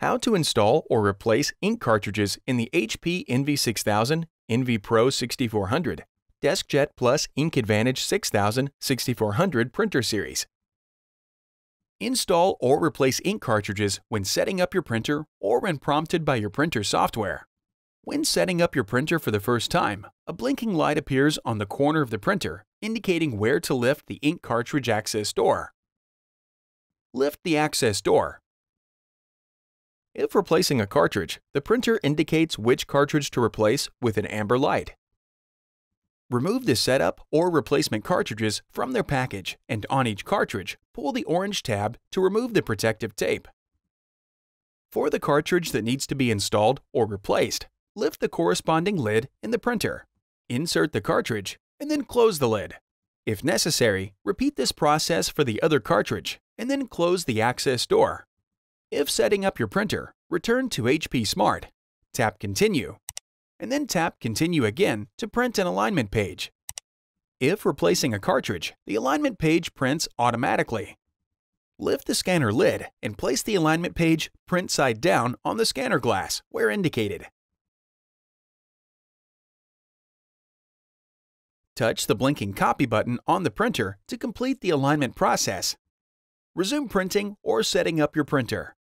How to install or replace ink cartridges in the HP Envy 6000, Envy Pro 6400, DeskJet Plus Ink Advantage 6000 6400 printer series. Install or replace ink cartridges when setting up your printer or when prompted by your printer software. When setting up your printer for the first time, a blinking light appears on the corner of the printer indicating where to lift the ink cartridge access door. Lift the access door if replacing a cartridge, the printer indicates which cartridge to replace with an amber light. Remove the setup or replacement cartridges from their package and on each cartridge, pull the orange tab to remove the protective tape. For the cartridge that needs to be installed or replaced, lift the corresponding lid in the printer. Insert the cartridge and then close the lid. If necessary, repeat this process for the other cartridge and then close the access door. If setting up your printer, return to HP Smart, tap Continue, and then tap Continue again to print an alignment page. If replacing a cartridge, the alignment page prints automatically. Lift the scanner lid and place the alignment page print side down on the scanner glass where indicated. Touch the blinking copy button on the printer to complete the alignment process. Resume printing or setting up your printer.